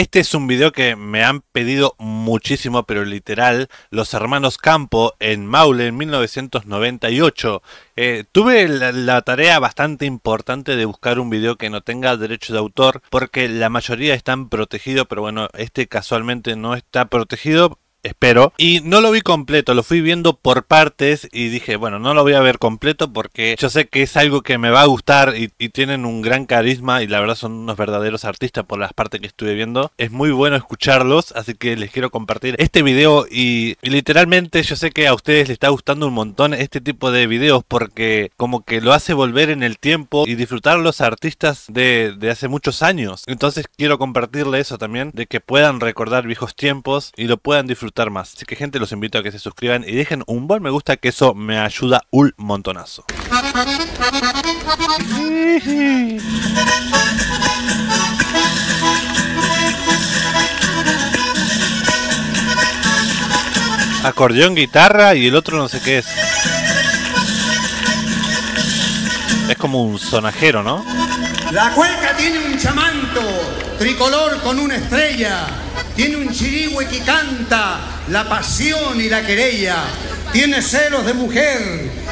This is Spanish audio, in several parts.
Este es un video que me han pedido muchísimo, pero literal, los hermanos Campo en Maule en 1998. Eh, tuve la, la, tarea bastante importante de buscar un video que no tenga derecho de autor, porque la mayoría están protegidos, pero bueno, este casualmente no está protegido espero. Y no lo vi completo, lo fui viendo por partes y dije, bueno, no lo voy a ver completo porque yo sé que es algo que me va a gustar y, tienen un gran carisma y la verdad son unos verdaderos artistas por las partes que estuve viendo. Es muy bueno escucharlos, así que les quiero compartir este video y, literalmente yo sé que a ustedes les está gustando un montón este tipo de videos porque como que lo hace volver en el tiempo y disfrutar los artistas de, de hace muchos años. Entonces quiero compartirle eso también, de que puedan recordar viejos tiempos y lo puedan disfrutar más. Así que gente, los invito a que se suscriban y dejen un buen me gusta que eso me ayuda un montonazo. Acordeón, guitarra y el otro no sé qué es. Es como un sonajero, ¿no? La cueca tiene un chamanto, tricolor con una estrella tiene un chirigüe que canta la pasión y la querella. Tiene celos de mujer,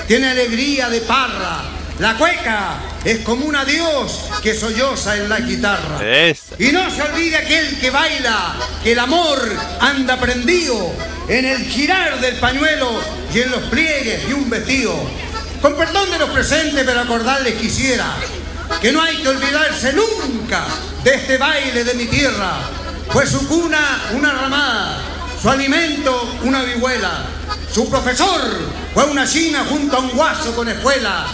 tiene alegría de parra. La cueca es como un adiós que solloza en la guitarra. Y no se olvide aquel que baila, que el amor anda prendido en el girar del pañuelo y en los pliegues de un vestido. Con perdón de los presentes, pero acordarles quisiera que no hay que olvidarse nunca de este baile de mi tierra fue su cuna una ramada, su alimento una vihuela, su profesor fue una china junto a un guaso con escuela.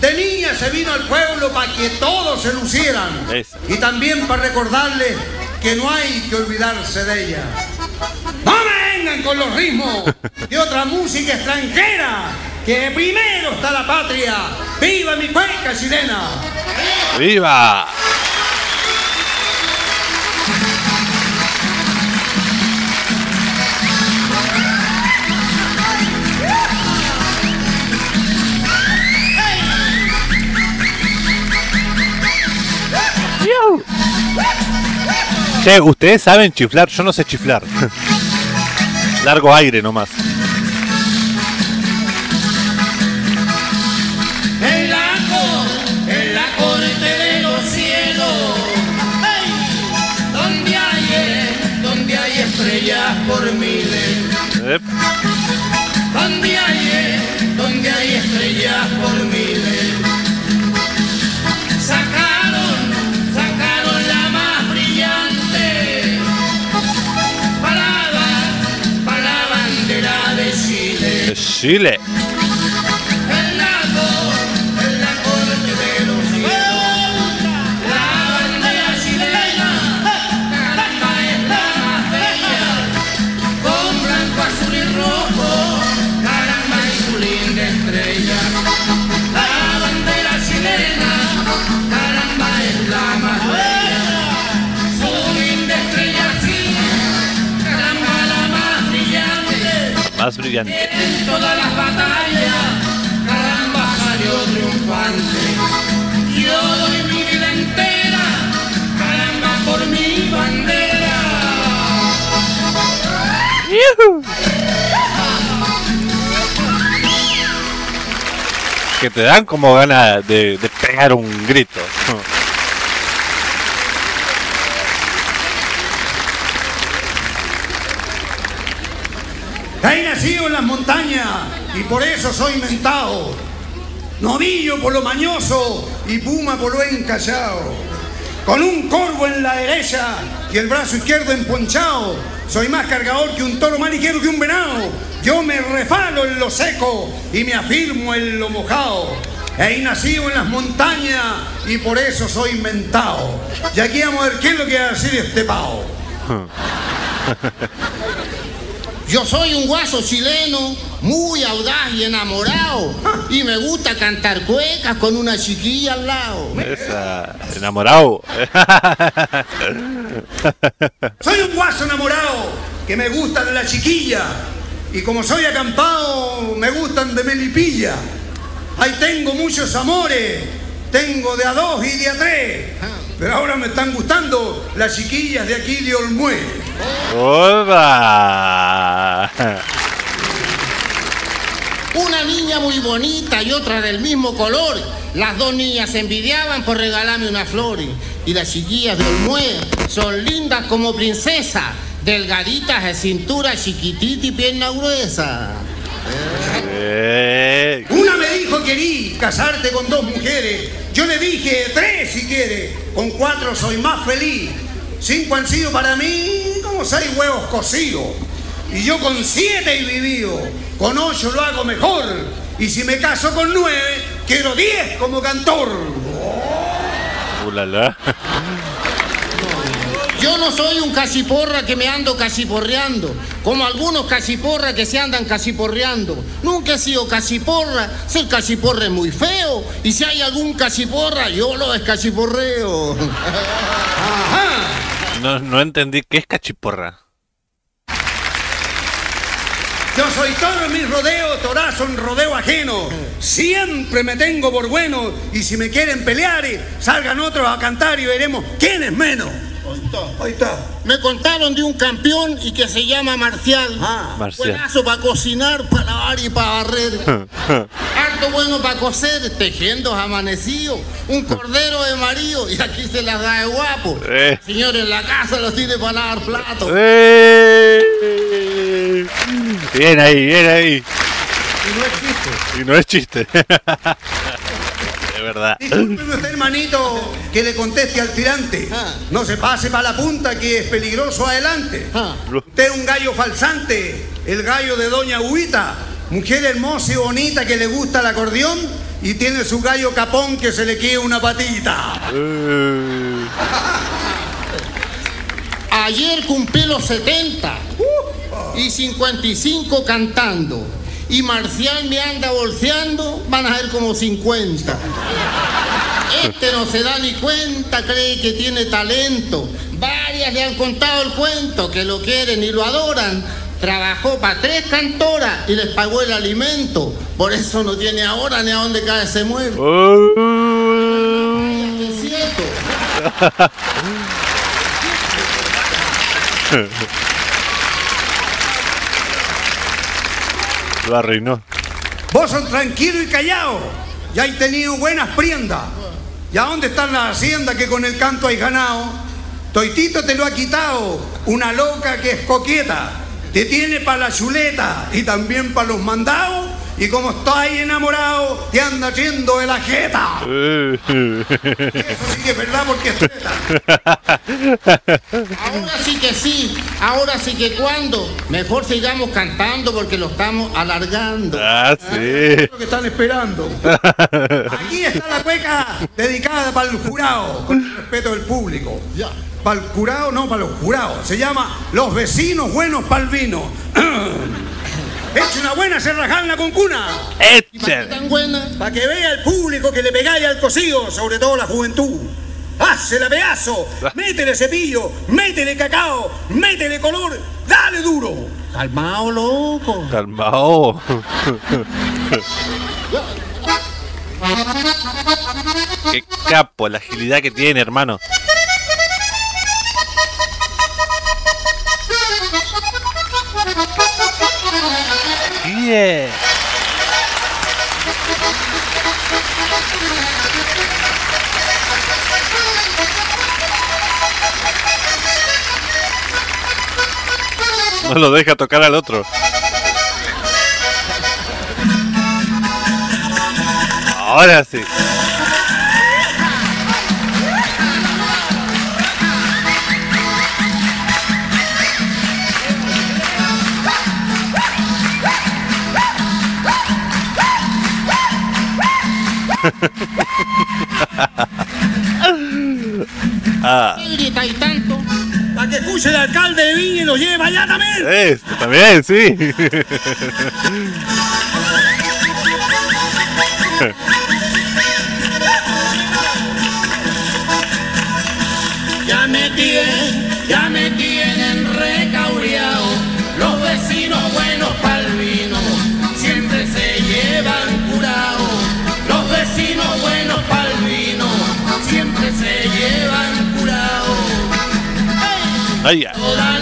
De niña se vino al pueblo para que todos se lucieran y también para recordarle que no hay que olvidarse de ella. ¡No me vengan con los ritmos de otra música extranjera! Que primero está la patria. ¡Viva mi cueca chilena! ¡Viva! Che, ustedes saben chiflar, yo no sé chiflar. Largo aire nomás. En la, en la corte de los cielos, donde hay, donde hay estrellas por miles. Chile. Que te dan como ganas de, pegar un grito. He nacido en las montañas y por eso soy mentado. Novillo por lo mañoso y puma por lo encallado. Con un corvo en la derecha y el brazo izquierdo emponchado. Soy más cargador que un toro más ligero que un venado. Yo me refalo en lo seco y me afirmo en lo mojado. He nacido en las montañas y por eso soy inventado. Y aquí vamos a ver qué es lo que va a decir este pavo. Yo soy un guaso chileno, muy audaz y enamorado. Y me gusta cantar cuecas con una chiquilla al lado. Esa, enamorado. Soy un guaso enamorado que me gusta de la chiquilla. Y como soy acampado, me gustan de melipilla. Ahí tengo muchos amores. Tengo de a dos y de a tres. Pero ahora me están gustando las chiquillas de aquí de Olmué. ¡Hola! Una niña muy bonita y otra del mismo color. Las dos niñas se envidiaban por regalarme unas flores. Y las chiquillas de Olmué son lindas como princesa, delgaditas de cintura chiquitita y pierna gruesa. Eh, Una me dijo querí casarte con dos mujeres. Yo le dije tres si quiere. Con cuatro soy más feliz. Cinco han sido para mí como seis huevos cocidos. Y yo con siete he vivido. Con ocho lo hago mejor. Y si me caso con nueve, quiero diez como cantor. ulala. Yo no soy un cachiporra que me ando cachiporreando, como algunos cachiporras que se andan cachiporreando. Nunca he sido cachiporra, ser cachiporra es muy feo. Y si hay algún cachiporra, yo lo descachiporreo. Ajá. No, no entendí qué es cachiporra. Yo soy todo en mis rodeos, torazo en rodeo ajeno. Siempre me tengo por bueno. Y si me quieren pelear, eh, salgan otros a cantar y veremos quién es menos. Ahí está. Me contaron de un campeón y que se llama Marcial. Ah, Marcial. Buenazo para cocinar, para lavar y para barrer. Harto bueno para coser, tejiendo amanecido. Un cordero de marido y aquí se las da de guapo. Eh. Señor en la casa los tiene para lavar platos. ¡Eh! Bien ahí, bien ahí. Y no existe. Y no es chiste. De verdad. Discúlpeme usted, hermanito, que le conteste al tirante. Ah. No se pase para la punta, que es peligroso adelante. Ah. Usted es un gallo falsante, el gallo de Doña Huita, mujer hermosa y bonita que le gusta el acordeón y tiene su gallo capón que se le queda una patita. Eh, Ayer cumplí los 70 y 55 cantando. Y Marcial me anda bolseando, van a ser como 50. Este no se da ni cuenta, cree que tiene talento. Varias le han contado el cuento, que lo quieren y lo adoran. Trabajó para tres cantoras y les pagó el alimento. Por eso no tiene ahora ni a dónde cae ese mueble. Vos son tranquilo y callado. Ya hay tenido buenas priendas. ¿Y a dónde están las haciendas que con el canto hay ganado? Toitito te lo ha quitado. Una loca que es coqueta. Te tiene para la chuleta y también para los mandados. Y como está ahí enamorado, te anda haciendo de la jeta. Eso sí que es verdad porque es jeta. Ahora sí que sí, ahora sí que cuando. Mejor sigamos cantando porque lo estamos alargando. ah, sí. lo que están esperando. Aquí está la cueca dedicada para el jurado, con el respeto del público. Ya. Para el jurado, no, para los jurados. Se llama Los vecinos buenos para el vino. Eche una buena serrajana con cuna. ¿Y para qué Echen. tan buena? Para que vea el público que le pegáis al cocido, sobre todo la juventud. ¡Hácela pedazo! ¡Métele cepillo! ¡Métele cacao! ¡Métele color! ¡Dale duro! Calmao, loco. Calmao. Qué capo, la agilidad que tiene, hermano. No lo deja tocar al otro. Ahora sí. Ah, ¿Qué grita y tanto? Para que escuche el alcalde de Viña y lo lleve allá también. esto también, sí. Hey, yeah.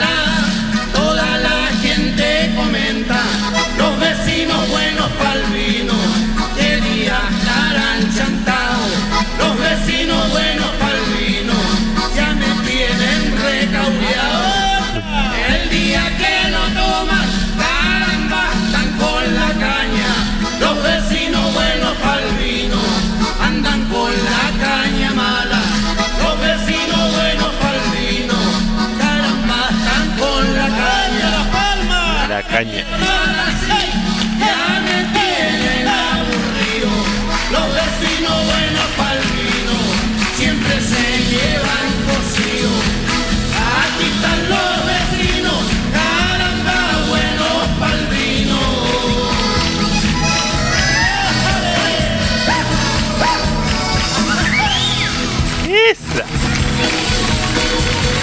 Esa.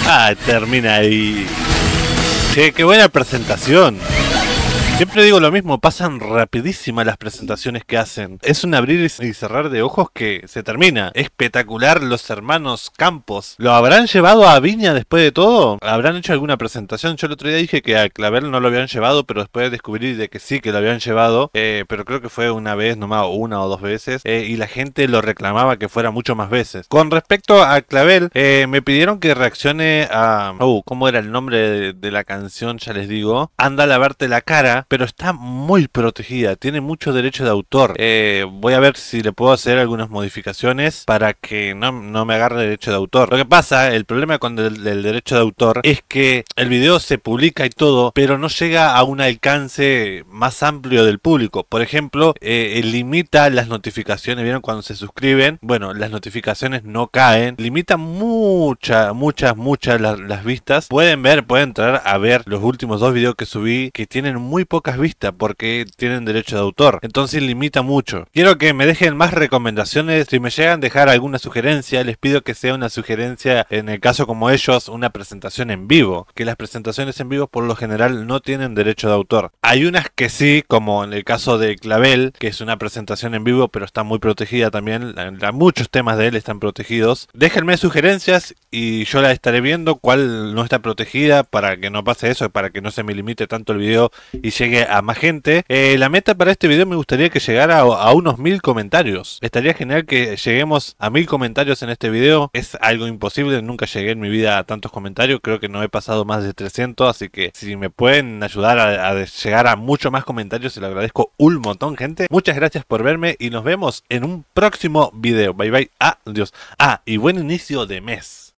Ah, termina ahí. Che, qué buena presentación. Give Siempre digo lo mismo, pasan rapidísimas las presentaciones que hacen. Es un abrir y cerrar de ojos que se termina. Espectacular los hermanos Campos. ¿Lo habrán llevado a Viña después de todo? ¿Habrán hecho alguna presentación? Yo el otro día dije que a Clavel no lo habían llevado, pero después descubrí de que sí que lo habían llevado. Eh, pero creo que fue una vez, nomás una o dos veces. eh, y la gente lo reclamaba que fuera mucho más veces. Con respecto a Clavel, eh, me pidieron que reaccione a... Oh, ¿cómo era el nombre de, de la canción? Ya les digo. Anda a lavarte la cara pero está muy protegida, tiene mucho derecho de autor. Eh, voy a ver si le puedo hacer algunas modificaciones para que no, me agarre derecho de autor. Lo que pasa, el problema con el, derecho de autor es que el video se publica y todo, pero no llega a un alcance más amplio del público. Por ejemplo, eh, limita las notificaciones, ¿vieron? Cuando se suscriben, bueno, las notificaciones no caen, limita muchas, muchas, muchas las, las vistas. Pueden ver, pueden entrar a ver los últimos dos videos que subí que tienen muy pocas vistas porque tienen derecho de autor. Entonces limita mucho. Quiero que me dejen más recomendaciones. Si me llegan a dejar alguna sugerencia, les pido que sea una sugerencia, en el caso como ellos, una presentación en vivo. Que las presentaciones en vivo por lo general no tienen derecho de autor. Hay unas que sí, como en el caso de Clavel, que es una presentación en vivo, pero está muy protegida también. La- muchos temas de él están protegidos. Déjenme sugerencias y yo la estaré viendo cuál no está protegida para que no pase eso, para que no se me limite tanto el video y a más gente. Eh, la meta para este video me gustaría que llegara a, a unos mil comentarios. Estaría genial que lleguemos a mil comentarios en este video. Es algo imposible, nunca llegué en mi vida a tantos comentarios. Creo que no he pasado más de 300, así que si me pueden ayudar a, a llegar a mucho más comentarios, se lo agradezco un montón, gente. Muchas gracias por verme y nos vemos en un próximo video. Bye bye. Adiós. Ah, y buen inicio de mes.